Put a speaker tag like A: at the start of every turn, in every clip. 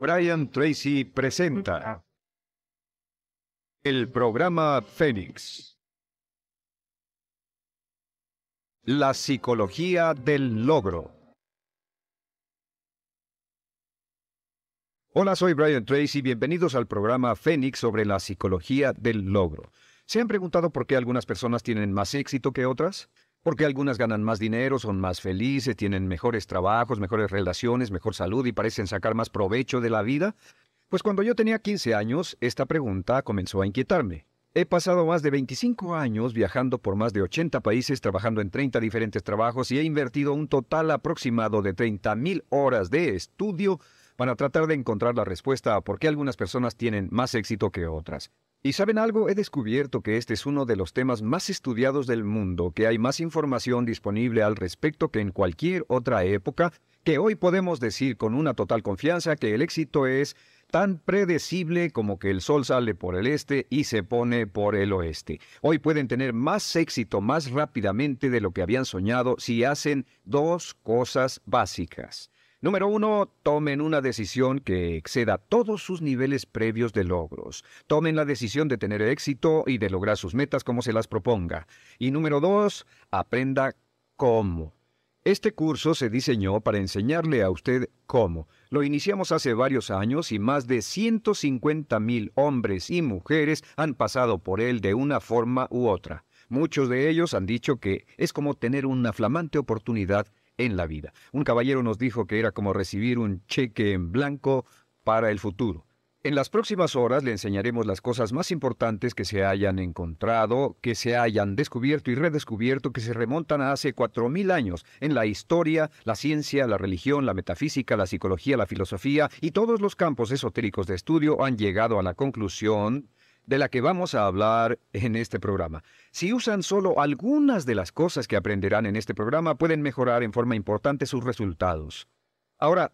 A: Brian Tracy presenta el programa Fénix. La psicología del logro. Hola, soy Brian Tracy. Bienvenidos al programa Fénix sobre la psicología del logro. ¿Se han preguntado por qué algunas personas tienen más éxito que otras? Porque algunas ganan más dinero, son más felices, tienen mejores trabajos, mejores relaciones, mejor salud y parecen sacar más provecho de la vida. Pues cuando yo tenía 15 años, esta pregunta comenzó a inquietarme. He pasado más de 25 años viajando por más de 80 países, trabajando en 30 diferentes trabajos y he invertido un total aproximado de 30.000 horas de estudio para tratar de encontrar la respuesta a por qué algunas personas tienen más éxito que otras. ¿Y saben algo? He descubierto que este es uno de los temas más estudiados del mundo, que hay más información disponible al respecto que en cualquier otra época, que hoy podemos decir con una total confianza que el éxito es tan predecible como que el sol sale por el este y se pone por el oeste. Hoy pueden tener más éxito más rápidamente de lo que habían soñado si hacen dos cosas básicas. Número uno, tomen una decisión que exceda todos sus niveles previos de logros. Tomen la decisión de tener éxito y de lograr sus metas como se las proponga. Y número dos, aprenda cómo. Este curso se diseñó para enseñarle a usted cómo. Lo iniciamos hace varios años y más de 150 mil hombres y mujeres han pasado por él de una forma u otra. Muchos de ellos han dicho que es como tener una flamante oportunidad en la vida. Un caballero nos dijo que era como recibir un cheque en blanco para el futuro. En las próximas horas le enseñaremos las cosas más importantes que se hayan encontrado, que se hayan descubierto y redescubierto, que se remontan a hace cuatro mil años en la historia, la ciencia, la religión, la metafísica, la psicología, la filosofía y todos los campos esotéricos de estudio han llegado a la conclusión de la que vamos a hablar en este programa. Si usan solo algunas de las cosas que aprenderán en este programa, pueden mejorar en forma importante sus resultados. Ahora,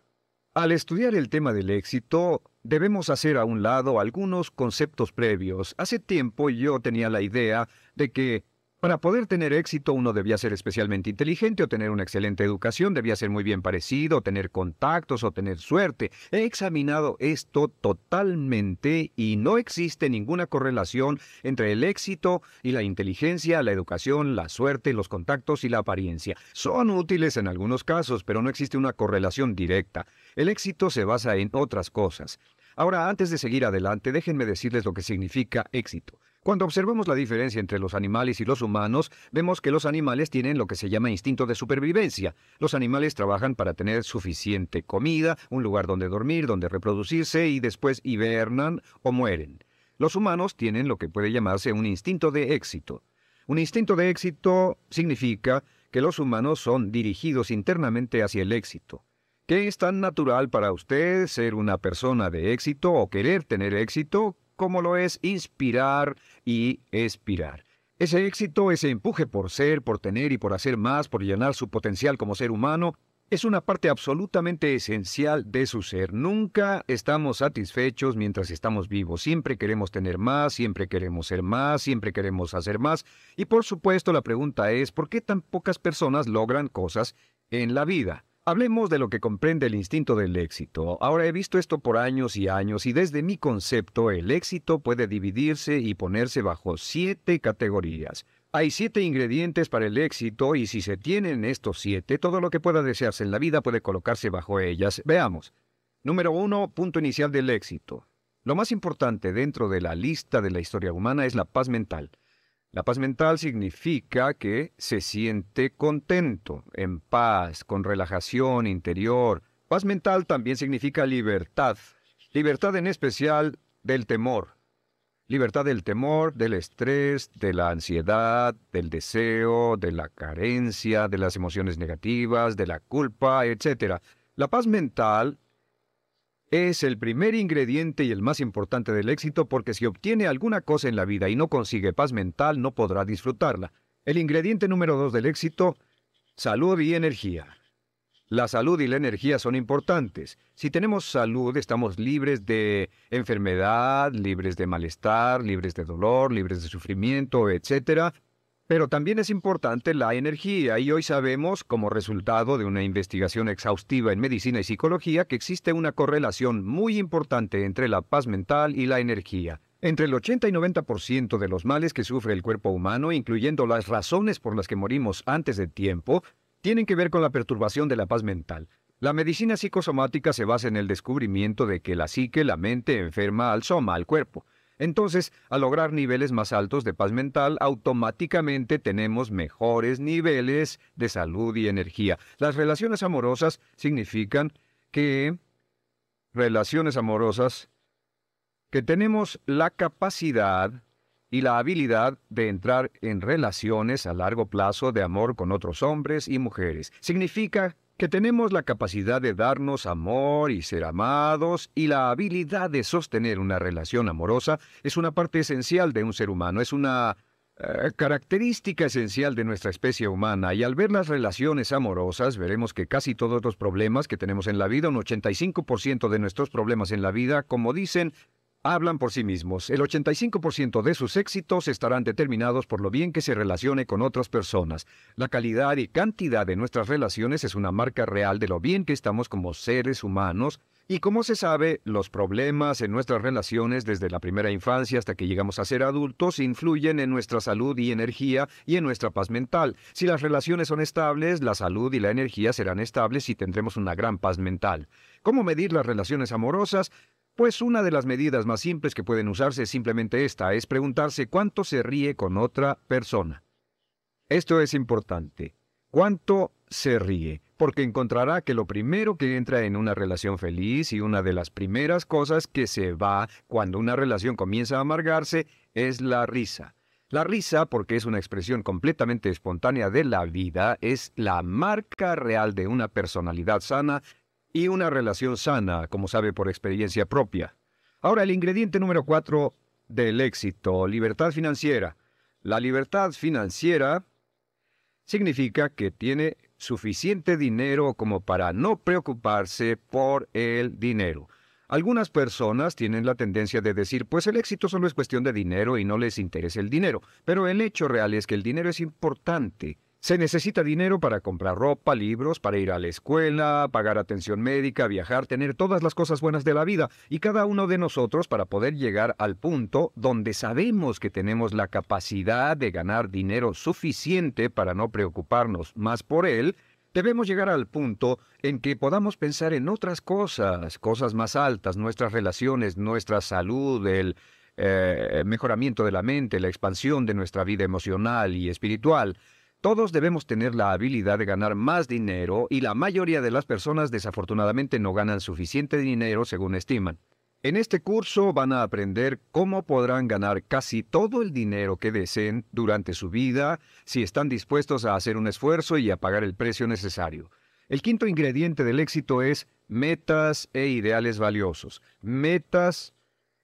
A: al estudiar el tema del éxito, debemos hacer a un lado algunos conceptos previos. Hace tiempo yo tenía la idea de que para poder tener éxito uno debía ser especialmente inteligente o tener una excelente educación, debía ser muy bien parecido, tener contactos o tener suerte. He examinado esto totalmente y no existe ninguna correlación entre el éxito y la inteligencia, la educación, la suerte, los contactos y la apariencia. Son útiles en algunos casos, pero no existe una correlación directa. El éxito se basa en otras cosas. Ahora, antes de seguir adelante, déjenme decirles lo que significa éxito. Cuando observamos la diferencia entre los animales y los humanos, vemos que los animales tienen lo que se llama instinto de supervivencia. Los animales trabajan para tener suficiente comida, un lugar donde dormir, donde reproducirse y después hibernan o mueren. Los humanos tienen lo que puede llamarse un instinto de éxito. Un instinto de éxito significa que los humanos son dirigidos internamente hacia el éxito. ¿Qué es tan natural para usted ser una persona de éxito o querer tener éxito como lo es inspirar y expirar. Ese éxito, ese empuje por ser, por tener y por hacer más, por llenar su potencial como ser humano, es una parte absolutamente esencial de su ser. Nunca estamos satisfechos mientras estamos vivos. Siempre queremos tener más, siempre queremos ser más, siempre queremos hacer más. Y por supuesto la pregunta es, ¿por qué tan pocas personas logran cosas en la vida? Hablemos de lo que comprende el instinto del éxito. Ahora he visto esto por años y años y desde mi concepto el éxito puede dividirse y ponerse bajo siete categorías. Hay siete ingredientes para el éxito y si se tienen estos siete, todo lo que pueda desearse en la vida puede colocarse bajo ellas. Veamos. Número uno, punto inicial del éxito. Lo más importante dentro de la lista de la historia humana es la paz mental. La paz mental significa que se siente contento, en paz, con relajación interior. Paz mental también significa libertad. Libertad en especial del temor. Libertad del temor, del estrés, de la ansiedad, del deseo, de la carencia, de las emociones negativas, de la culpa, etc. La paz mental es el primer ingrediente y el más importante del éxito porque si obtiene alguna cosa en la vida y no consigue paz mental, no podrá disfrutarla. El ingrediente número dos del éxito, salud y energía. La salud y la energía son importantes. Si tenemos salud, estamos libres de enfermedad, libres de malestar, libres de dolor, libres de sufrimiento, etc. Pero también es importante la energía y hoy sabemos, como resultado de una investigación exhaustiva en medicina y psicología, que existe una correlación muy importante entre la paz mental y la energía. Entre el 80 y 90% de los males que sufre el cuerpo humano, incluyendo las razones por las que morimos antes de tiempo, tienen que ver con la perturbación de la paz mental. La medicina psicosomática se basa en el descubrimiento de que la psique, la mente, enferma al soma, al cuerpo. Entonces, al lograr niveles más altos de paz mental, automáticamente tenemos mejores niveles de salud y energía. Las relaciones amorosas significan que relaciones amorosas que tenemos la capacidad y la habilidad de entrar en relaciones a largo plazo de amor con otros hombres y mujeres. Significa que tenemos la capacidad de darnos amor y ser amados y la habilidad de sostener una relación amorosa es una parte esencial de un ser humano, es una eh, característica esencial de nuestra especie humana y al ver las relaciones amorosas veremos que casi todos los problemas que tenemos en la vida, un 85% de nuestros problemas en la vida, como dicen, hablan por sí mismos. El 85% de sus éxitos estarán determinados por lo bien que se relacione con otras personas. La calidad y cantidad de nuestras relaciones es una marca real de lo bien que estamos como seres humanos y como se sabe, los problemas en nuestras relaciones desde la primera infancia hasta que llegamos a ser adultos influyen en nuestra salud y energía y en nuestra paz mental. Si las relaciones son estables, la salud y la energía serán estables y tendremos una gran paz mental. ¿Cómo medir las relaciones amorosas? Pues una de las medidas más simples que pueden usarse es simplemente esta, es preguntarse cuánto se ríe con otra persona. Esto es importante. ¿Cuánto se ríe? Porque encontrará que lo primero que entra en una relación feliz y una de las primeras cosas que se va cuando una relación comienza a amargarse es la risa. La risa, porque es una expresión completamente espontánea de la vida, es la marca real de una personalidad sana y una relación sana, como sabe por experiencia propia. Ahora, el ingrediente número cuatro del éxito, libertad financiera. La libertad financiera significa que tiene suficiente dinero como para no preocuparse por el dinero. Algunas personas tienen la tendencia de decir, pues el éxito solo es cuestión de dinero y no les interesa el dinero, pero el hecho real es que el dinero es importante. Se necesita dinero para comprar ropa, libros, para ir a la escuela, pagar atención médica, viajar, tener todas las cosas buenas de la vida, y cada uno de nosotros para poder llegar al punto donde sabemos que tenemos la capacidad de ganar dinero suficiente para no preocuparnos más por él, debemos llegar al punto en que podamos pensar en otras cosas, cosas más altas, nuestras relaciones, nuestra salud, el eh, mejoramiento de la mente, la expansión de nuestra vida emocional y espiritual. Todos debemos tener la habilidad de ganar más dinero y la mayoría de las personas desafortunadamente no ganan suficiente dinero según estiman. En este curso van a aprender cómo podrán ganar casi todo el dinero que deseen durante su vida si están dispuestos a hacer un esfuerzo y a pagar el precio necesario. El quinto ingrediente del éxito es metas e ideales valiosos. Metas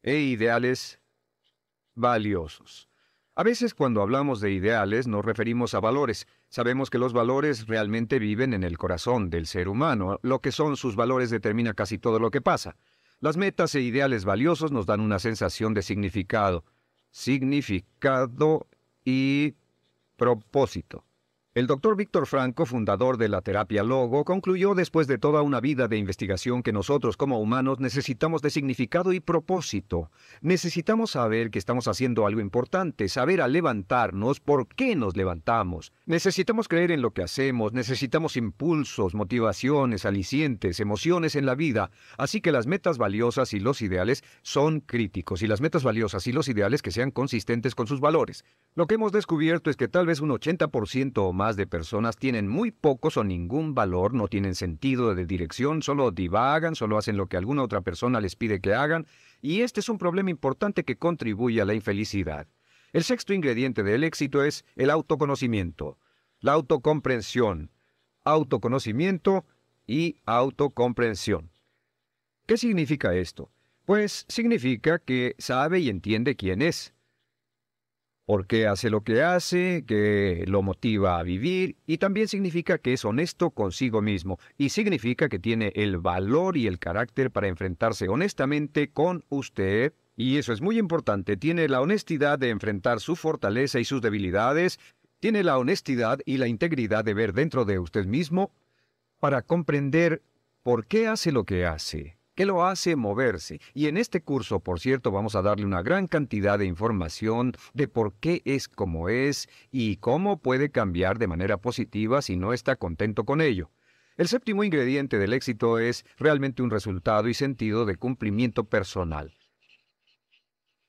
A: e ideales valiosos. A veces cuando hablamos de ideales nos referimos a valores. Sabemos que los valores realmente viven en el corazón del ser humano. Lo que son sus valores determina casi todo lo que pasa. Las metas e ideales valiosos nos dan una sensación de significado. Significado y propósito. El doctor Víctor Franco, fundador de la terapia Logo, concluyó después de toda una vida de investigación que nosotros como humanos necesitamos de significado y propósito. Necesitamos saber que estamos haciendo algo importante, saber al levantarnos por qué nos levantamos. Necesitamos creer en lo que hacemos, necesitamos impulsos, motivaciones, alicientes, emociones en la vida. Así que las metas valiosas y los ideales son críticos y las metas valiosas y los ideales que sean consistentes con sus valores. Lo que hemos descubierto es que tal vez un 80% o más de personas tienen muy pocos o ningún valor, no tienen sentido de dirección, solo divagan, solo hacen lo que alguna otra persona les pide que hagan, y este es un problema importante que contribuye a la infelicidad. El sexto ingrediente del éxito es el autoconocimiento, la autocomprensión, autoconocimiento y autocomprensión. ¿Qué significa esto? Pues significa que sabe y entiende quién es, por qué hace lo que hace, que lo motiva a vivir, y también significa que es honesto consigo mismo, y significa que tiene el valor y el carácter para enfrentarse honestamente con usted, y eso es muy importante, tiene la honestidad de enfrentar su fortaleza y sus debilidades, Tiene la honestidad y la integridad de ver dentro de usted mismo para comprender por qué hace lo que hace, qué lo hace moverse. Y en este curso, por cierto, vamos a darle una gran cantidad de información de por qué es como es y cómo puede cambiar de manera positiva si no está contento con ello. El séptimo ingrediente del éxito es realmente un resultado y sentido de cumplimiento personal.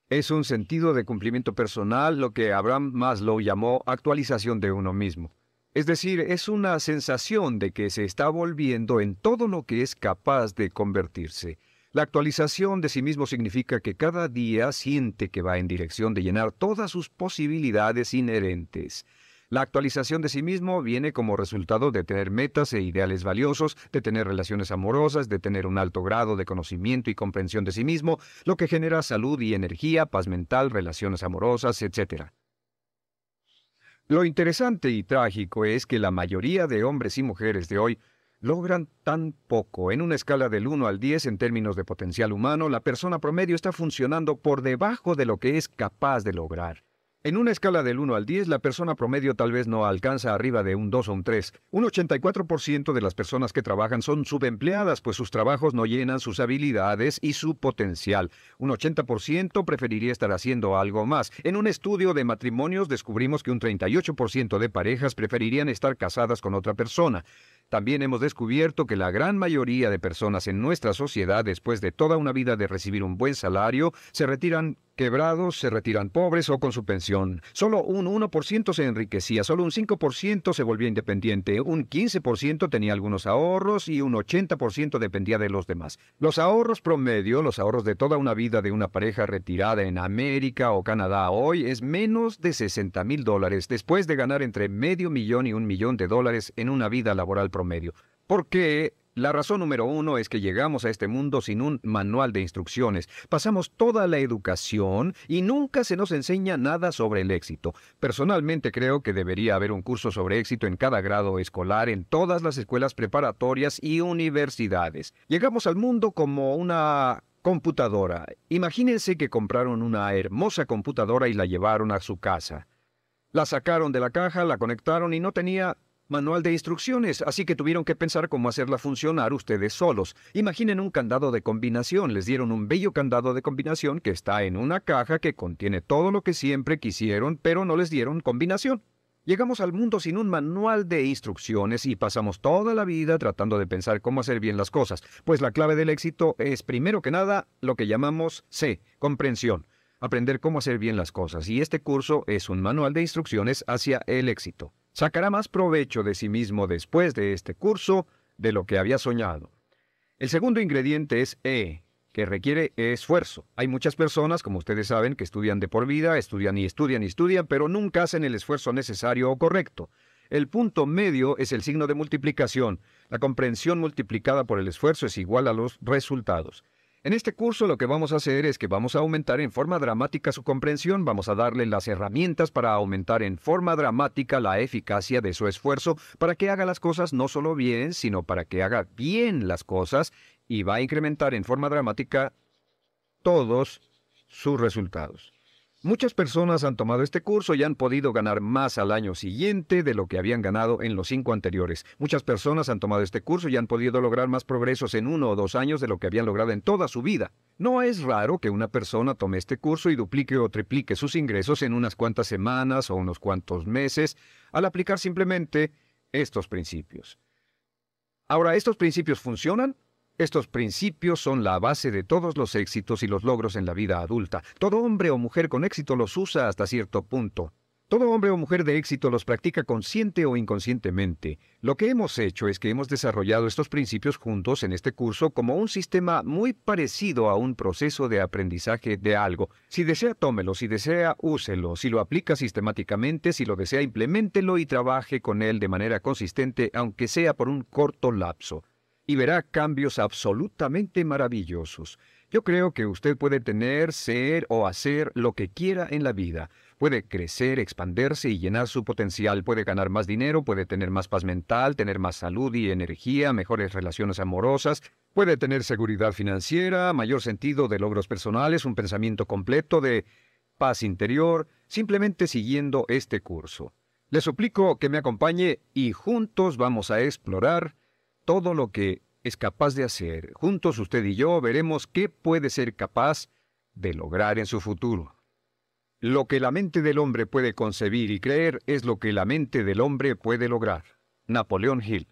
A: Es un sentido de cumplimiento personal lo que Abraham Maslow llamó actualización de uno mismo. Es decir, es una sensación de que se está volviendo en todo lo que es capaz de convertirse. La actualización de sí mismo significa que cada día siente que va en dirección de llenar todas sus posibilidades inherentes. La actualización de sí mismo viene como resultado de tener metas e ideales valiosos, de tener relaciones amorosas, de tener un alto grado de conocimiento y comprensión de sí mismo, lo que genera salud y energía, paz mental, relaciones amorosas, etc. Lo interesante y trágico es que la mayoría de hombres y mujeres de hoy logran tan poco. En una escala del 1 al 10 en términos de potencial humano, la persona promedio está funcionando por debajo de lo que es capaz de lograr. En una escala del 1 al 10, la persona promedio tal vez no alcanza arriba de un 2 o un 3. Un 84% de las personas que trabajan son subempleadas, pues sus trabajos no llenan sus habilidades y su potencial. Un 80% preferiría estar haciendo algo más. En un estudio de matrimonios descubrimos que un 38% de parejas preferirían estar casadas con otra persona. También hemos descubierto que la gran mayoría de personas en nuestra sociedad, después de toda una vida de recibir un buen salario, se retiran quebrados, se retiran pobres o con su pensión. Solo un 1% se enriquecía, solo un 5% se volvía independiente, un 15% tenía algunos ahorros y un 80% dependía de los demás. Los ahorros promedio, los ahorros de toda una vida de una pareja retirada en América o Canadá hoy es menos de 60 mil dólares después de ganar entre medio millón y un millón de dólares en una vida laboral promedio. Porque la razón número uno es que llegamos a este mundo sin un manual de instrucciones. Pasamos toda la educación y nunca se nos enseña nada sobre el éxito. Personalmente creo que debería haber un curso sobre éxito en cada grado escolar en todas las escuelas preparatorias y universidades. Llegamos al mundo como una computadora. Imagínense que compraron una hermosa computadora y la llevaron a su casa. La sacaron de la caja, la conectaron y no tenía manual de instrucciones, así que tuvieron que pensar cómo hacerla funcionar ustedes solos. Imaginen un candado de combinación, les dieron un bello candado de combinación que está en una caja que contiene todo lo que siempre quisieron, pero no les dieron combinación. Llegamos al mundo sin un manual de instrucciones y pasamos toda la vida tratando de pensar cómo hacer bien las cosas, pues la clave del éxito es primero que nada lo que llamamos C, comprensión, aprender cómo hacer bien las cosas, y este curso es un manual de instrucciones hacia el éxito sacará más provecho de sí mismo después de este curso de lo que había soñado. El segundo ingrediente es E, que requiere esfuerzo. Hay muchas personas, como ustedes saben, que estudian de por vida, estudian y estudian y estudian, pero nunca hacen el esfuerzo necesario o correcto. El punto medio es el signo de multiplicación. La comprensión multiplicada por el esfuerzo es igual a los resultados. En este curso lo que vamos a hacer es que vamos a aumentar en forma dramática su comprensión, vamos a darle las herramientas para aumentar en forma dramática la eficacia de su esfuerzo para que haga las cosas no solo bien, sino para que haga bien las cosas y va a incrementar en forma dramática todos sus resultados. Muchas personas han tomado este curso y han podido ganar más al año siguiente de lo que habían ganado en los cinco anteriores. Muchas personas han tomado este curso y han podido lograr más progresos en uno o dos años de lo que habían logrado en toda su vida. No es raro que una persona tome este curso y duplique o triplique sus ingresos en unas cuantas semanas o unos cuantos meses al aplicar simplemente estos principios. Ahora, ¿estos principios funcionan? Estos principios son la base de todos los éxitos y los logros en la vida adulta. Todo hombre o mujer con éxito los usa hasta cierto punto. Todo hombre o mujer de éxito los practica consciente o inconscientemente. Lo que hemos hecho es que hemos desarrollado estos principios juntos en este curso como un sistema muy parecido a un proceso de aprendizaje de algo. Si desea, tómelo, si desea, úselo, si lo aplica sistemáticamente, si lo desea, implementelo y trabaje con él de manera consistente, aunque sea por un corto lapso y verá cambios absolutamente maravillosos. Yo creo que usted puede tener, ser o hacer lo que quiera en la vida. Puede crecer, expandirse y llenar su potencial. Puede ganar más dinero, puede tener más paz mental, tener más salud y energía, mejores relaciones amorosas. Puede tener seguridad financiera, mayor sentido de logros personales, un pensamiento completo de paz interior, simplemente siguiendo este curso. Le suplico que me acompañe y juntos vamos a explorar todo lo que es capaz de hacer. Juntos usted y yo veremos qué puede ser capaz de lograr en su futuro. Lo que la mente del hombre puede concebir y creer es lo que la mente del hombre puede lograr. Napoleón Hill